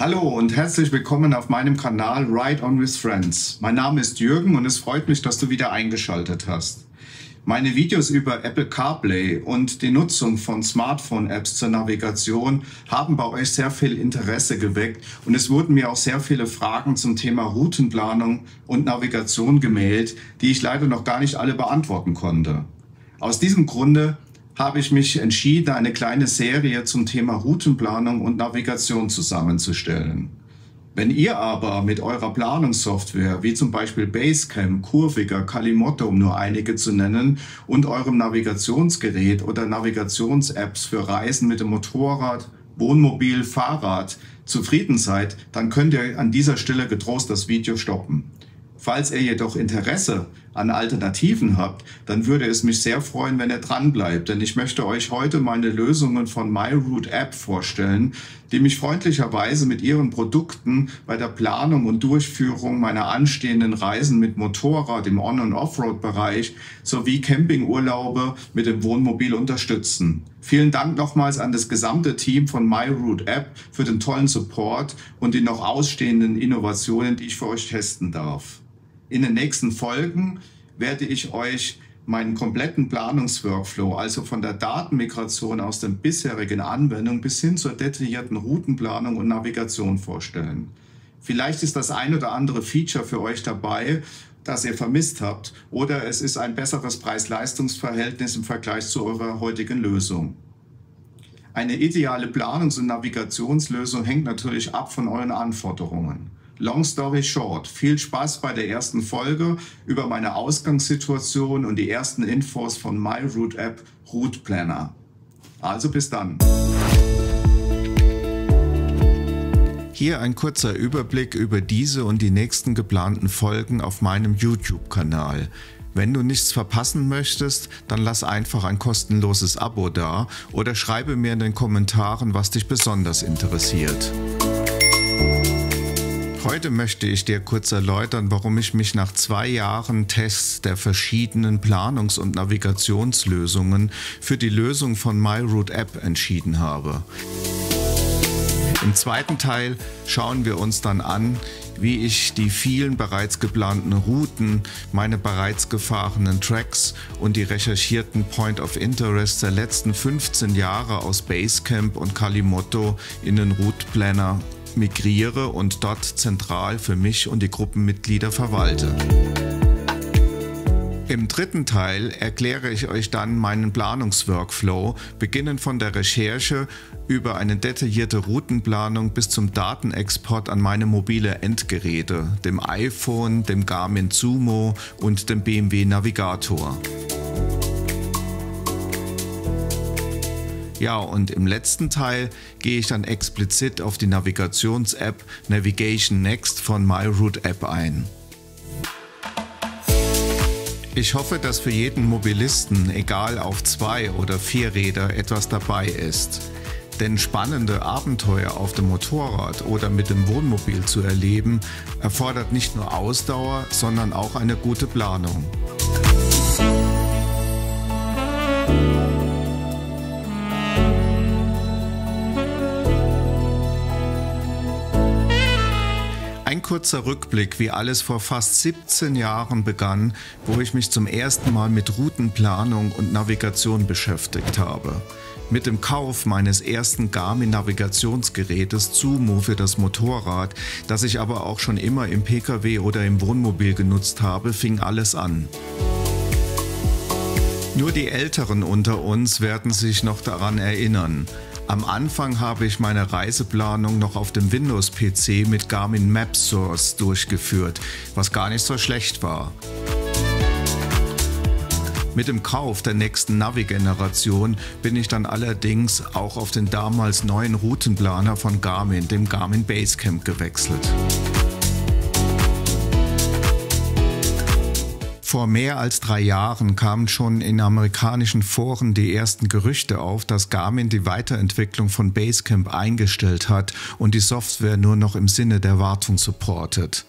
Hallo und herzlich willkommen auf meinem Kanal Ride On With Friends. Mein Name ist Jürgen und es freut mich, dass du wieder eingeschaltet hast. Meine Videos über Apple CarPlay und die Nutzung von Smartphone-Apps zur Navigation haben bei euch sehr viel Interesse geweckt und es wurden mir auch sehr viele Fragen zum Thema Routenplanung und Navigation gemeldet, die ich leider noch gar nicht alle beantworten konnte. Aus diesem Grunde habe ich mich entschieden, eine kleine Serie zum Thema Routenplanung und Navigation zusammenzustellen. Wenn ihr aber mit eurer Planungssoftware, wie zum Beispiel Basecamp, Kurviger, Kalimoto, um nur einige zu nennen, und eurem Navigationsgerät oder Navigations-Apps für Reisen mit dem Motorrad, Wohnmobil, Fahrrad zufrieden seid, dann könnt ihr an dieser Stelle getrost das Video stoppen. Falls ihr jedoch Interesse an Alternativen habt, dann würde es mich sehr freuen, wenn ihr dran bleibt, denn ich möchte euch heute meine Lösungen von MyRoute App vorstellen, die mich freundlicherweise mit ihren Produkten bei der Planung und Durchführung meiner anstehenden Reisen mit Motorrad im On- und Offroad-Bereich sowie Campingurlaube mit dem Wohnmobil unterstützen. Vielen Dank nochmals an das gesamte Team von MyRoute App für den tollen Support und die noch ausstehenden Innovationen, die ich für euch testen darf. In den nächsten Folgen werde ich euch meinen kompletten Planungsworkflow, also von der Datenmigration aus der bisherigen Anwendung bis hin zur detaillierten Routenplanung und Navigation vorstellen. Vielleicht ist das ein oder andere Feature für euch dabei, das ihr vermisst habt, oder es ist ein besseres Preis-Leistungs-Verhältnis im Vergleich zu eurer heutigen Lösung. Eine ideale Planungs- und Navigationslösung hängt natürlich ab von euren Anforderungen. Long story short, viel Spaß bei der ersten Folge über meine Ausgangssituation und die ersten Infos von MyRoute App Route Planner. Also bis dann. Hier ein kurzer Überblick über diese und die nächsten geplanten Folgen auf meinem YouTube-Kanal. Wenn du nichts verpassen möchtest, dann lass einfach ein kostenloses Abo da oder schreibe mir in den Kommentaren, was dich besonders interessiert. Heute möchte ich dir kurz erläutern, warum ich mich nach zwei Jahren Tests der verschiedenen Planungs- und Navigationslösungen für die Lösung von MyRoute App entschieden habe. Im zweiten Teil schauen wir uns dann an, wie ich die vielen bereits geplanten Routen, meine bereits gefahrenen Tracks und die recherchierten Point of Interest der letzten 15 Jahre aus Basecamp und Kalimoto in den Route Planner migriere und dort zentral für mich und die Gruppenmitglieder verwalte. Im dritten Teil erkläre ich euch dann meinen Planungsworkflow, beginnend von der Recherche über eine detaillierte Routenplanung bis zum Datenexport an meine mobile Endgeräte, dem iPhone, dem Garmin Sumo und dem BMW Navigator. Ja, und im letzten Teil gehe ich dann explizit auf die Navigations-App Navigation Next von MyRoute App ein. Ich hoffe, dass für jeden Mobilisten, egal auf zwei oder vier Räder, etwas dabei ist. Denn spannende Abenteuer auf dem Motorrad oder mit dem Wohnmobil zu erleben, erfordert nicht nur Ausdauer, sondern auch eine gute Planung. Kurzer Rückblick, wie alles vor fast 17 Jahren begann, wo ich mich zum ersten Mal mit Routenplanung und Navigation beschäftigt habe. Mit dem Kauf meines ersten Garmin-Navigationsgerätes Zumo für das Motorrad, das ich aber auch schon immer im Pkw oder im Wohnmobil genutzt habe, fing alles an. Nur die Älteren unter uns werden sich noch daran erinnern. Am Anfang habe ich meine Reiseplanung noch auf dem Windows-PC mit Garmin Map Source durchgeführt, was gar nicht so schlecht war. Mit dem Kauf der nächsten Navi-Generation bin ich dann allerdings auch auf den damals neuen Routenplaner von Garmin, dem Garmin Basecamp, gewechselt. Vor mehr als drei Jahren kamen schon in amerikanischen Foren die ersten Gerüchte auf, dass Garmin die Weiterentwicklung von Basecamp eingestellt hat und die Software nur noch im Sinne der Wartung supportet.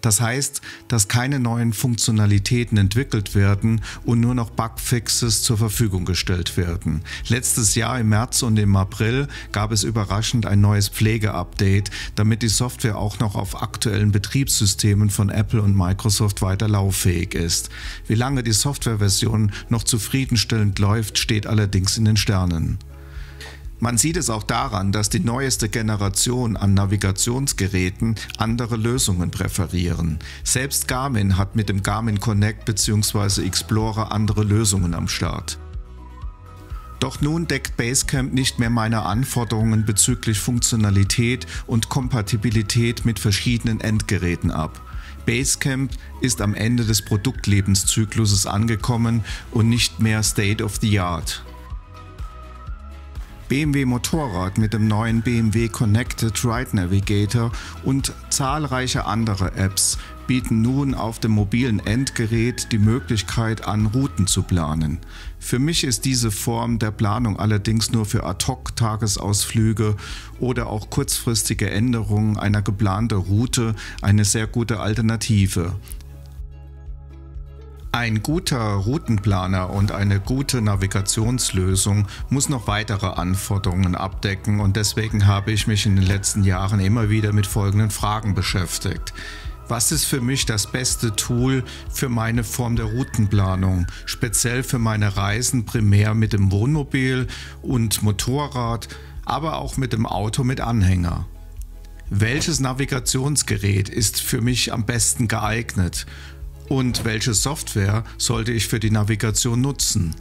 Das heißt, dass keine neuen Funktionalitäten entwickelt werden und nur noch Bugfixes zur Verfügung gestellt werden. Letztes Jahr im März und im April gab es überraschend ein neues Pflegeupdate, damit die Software auch noch auf aktuellen Betriebssystemen von Apple und Microsoft weiter lauffähig ist. Wie lange die Softwareversion noch zufriedenstellend läuft, steht allerdings in den Sternen. Man sieht es auch daran, dass die neueste Generation an Navigationsgeräten andere Lösungen präferieren. Selbst Garmin hat mit dem Garmin Connect bzw. Explorer andere Lösungen am Start. Doch nun deckt Basecamp nicht mehr meine Anforderungen bezüglich Funktionalität und Kompatibilität mit verschiedenen Endgeräten ab. Basecamp ist am Ende des Produktlebenszykluses angekommen und nicht mehr State of the Art. BMW Motorrad mit dem neuen BMW Connected Ride Navigator und zahlreiche andere Apps bieten nun auf dem mobilen Endgerät die Möglichkeit an, Routen zu planen. Für mich ist diese Form der Planung allerdings nur für Ad-hoc-Tagesausflüge oder auch kurzfristige Änderungen einer geplanten Route eine sehr gute Alternative. Ein guter Routenplaner und eine gute Navigationslösung muss noch weitere Anforderungen abdecken und deswegen habe ich mich in den letzten Jahren immer wieder mit folgenden Fragen beschäftigt. Was ist für mich das beste Tool für meine Form der Routenplanung, speziell für meine Reisen primär mit dem Wohnmobil und Motorrad, aber auch mit dem Auto mit Anhänger? Welches Navigationsgerät ist für mich am besten geeignet? Und welche Software sollte ich für die Navigation nutzen?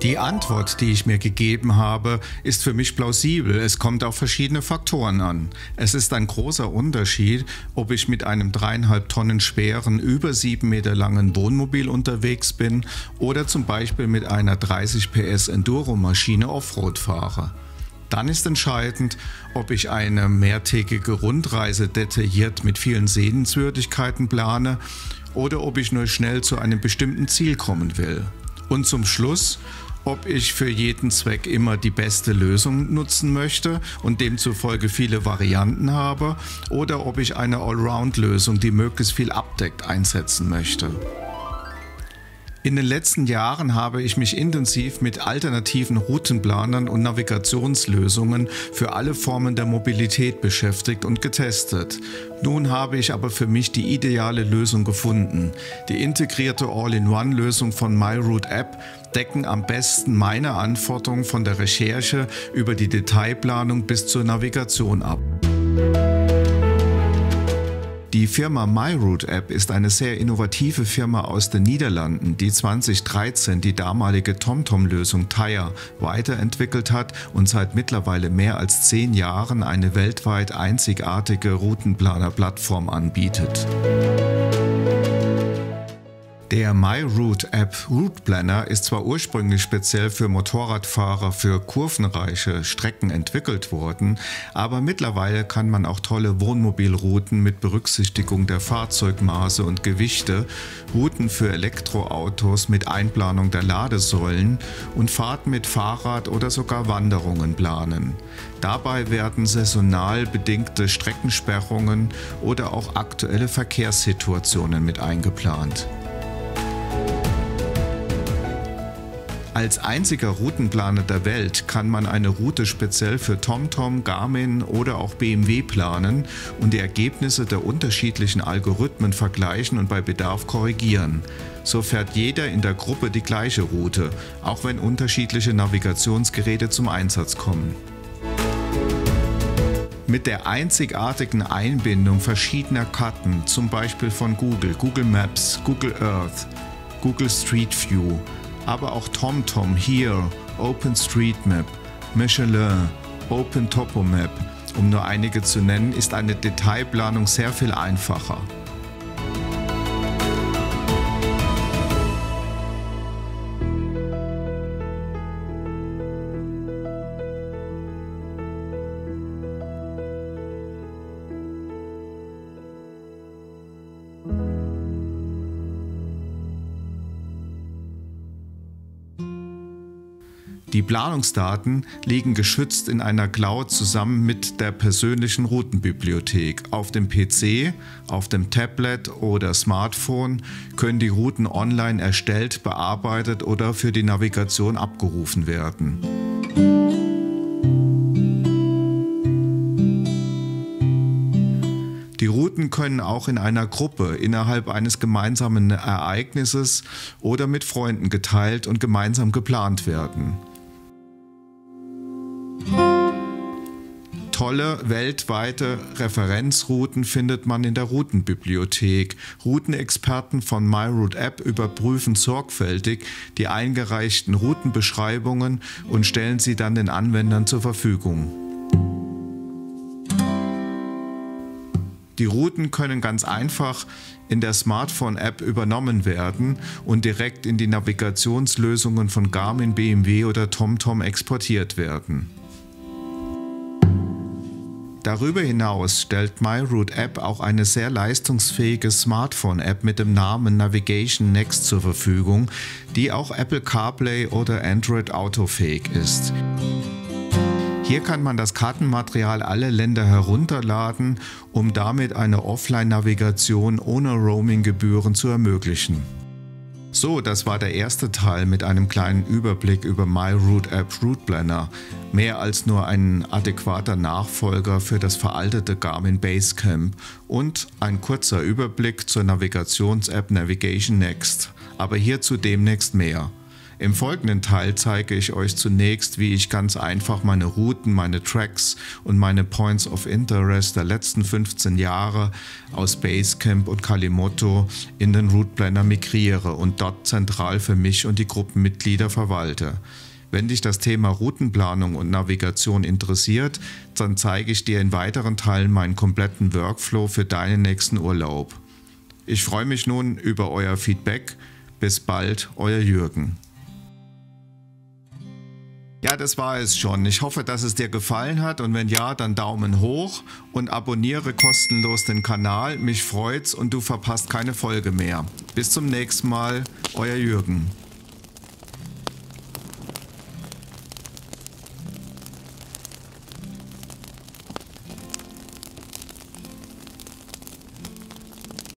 Die Antwort, die ich mir gegeben habe, ist für mich plausibel. Es kommt auf verschiedene Faktoren an. Es ist ein großer Unterschied, ob ich mit einem dreieinhalb Tonnen schweren, über sieben Meter langen Wohnmobil unterwegs bin oder zum Beispiel mit einer 30 PS Enduro-Maschine Offroad fahre. Dann ist entscheidend, ob ich eine mehrtägige Rundreise detailliert mit vielen Sehenswürdigkeiten plane oder ob ich nur schnell zu einem bestimmten Ziel kommen will. Und zum Schluss, ob ich für jeden Zweck immer die beste Lösung nutzen möchte und demzufolge viele Varianten habe oder ob ich eine Allround-Lösung, die möglichst viel abdeckt, einsetzen möchte. In den letzten Jahren habe ich mich intensiv mit alternativen Routenplanern und Navigationslösungen für alle Formen der Mobilität beschäftigt und getestet. Nun habe ich aber für mich die ideale Lösung gefunden. Die integrierte All-in-One-Lösung von MyRoute App decken am besten meine Anforderungen von der Recherche über die Detailplanung bis zur Navigation ab. Die Firma MyRoute App ist eine sehr innovative Firma aus den Niederlanden, die 2013 die damalige TomTom-Lösung Tire weiterentwickelt hat und seit mittlerweile mehr als zehn Jahren eine weltweit einzigartige Routenplaner-Plattform anbietet. Der MyRoute-App Route Planner ist zwar ursprünglich speziell für Motorradfahrer für kurvenreiche Strecken entwickelt worden, aber mittlerweile kann man auch tolle Wohnmobilrouten mit Berücksichtigung der Fahrzeugmaße und Gewichte, Routen für Elektroautos mit Einplanung der Ladesäulen und Fahrten mit Fahrrad oder sogar Wanderungen planen. Dabei werden saisonal bedingte Streckensperrungen oder auch aktuelle Verkehrssituationen mit eingeplant. Als einziger Routenplaner der Welt kann man eine Route speziell für TomTom, Garmin oder auch BMW planen und die Ergebnisse der unterschiedlichen Algorithmen vergleichen und bei Bedarf korrigieren. So fährt jeder in der Gruppe die gleiche Route, auch wenn unterschiedliche Navigationsgeräte zum Einsatz kommen. Mit der einzigartigen Einbindung verschiedener Karten, zum Beispiel von Google, Google Maps, Google Earth, Google Street View, aber auch TomTom, Here, OpenStreetMap, Michelin, OpenTopomap, um nur einige zu nennen, ist eine Detailplanung sehr viel einfacher. Die Planungsdaten liegen geschützt in einer Cloud zusammen mit der persönlichen Routenbibliothek. Auf dem PC, auf dem Tablet oder Smartphone können die Routen online erstellt, bearbeitet oder für die Navigation abgerufen werden. Die Routen können auch in einer Gruppe innerhalb eines gemeinsamen Ereignisses oder mit Freunden geteilt und gemeinsam geplant werden. Tolle weltweite Referenzrouten findet man in der Routenbibliothek. Routenexperten von MyRoute App überprüfen sorgfältig die eingereichten Routenbeschreibungen und stellen sie dann den Anwendern zur Verfügung. Die Routen können ganz einfach in der Smartphone-App übernommen werden und direkt in die Navigationslösungen von Garmin, BMW oder TomTom exportiert werden. Darüber hinaus stellt MyRoute App auch eine sehr leistungsfähige Smartphone-App mit dem Namen Navigation Next zur Verfügung, die auch Apple CarPlay oder Android Auto fähig ist. Hier kann man das Kartenmaterial aller Länder herunterladen, um damit eine Offline-Navigation ohne Roaming-Gebühren zu ermöglichen. So, das war der erste Teil mit einem kleinen Überblick über MyRoute App Route Planner. Mehr als nur ein adäquater Nachfolger für das veraltete Garmin Basecamp und ein kurzer Überblick zur Navigations-App Navigation Next. Aber hierzu demnächst mehr. Im folgenden Teil zeige ich euch zunächst, wie ich ganz einfach meine Routen, meine Tracks und meine Points of Interest der letzten 15 Jahre aus Basecamp und Kalimoto in den Route Planner migriere und dort zentral für mich und die Gruppenmitglieder verwalte. Wenn dich das Thema Routenplanung und Navigation interessiert, dann zeige ich dir in weiteren Teilen meinen kompletten Workflow für deinen nächsten Urlaub. Ich freue mich nun über euer Feedback. Bis bald, euer Jürgen. Das war es schon. Ich hoffe, dass es dir gefallen hat und wenn ja, dann Daumen hoch und abonniere kostenlos den Kanal. Mich freut's und du verpasst keine Folge mehr. Bis zum nächsten Mal, euer Jürgen.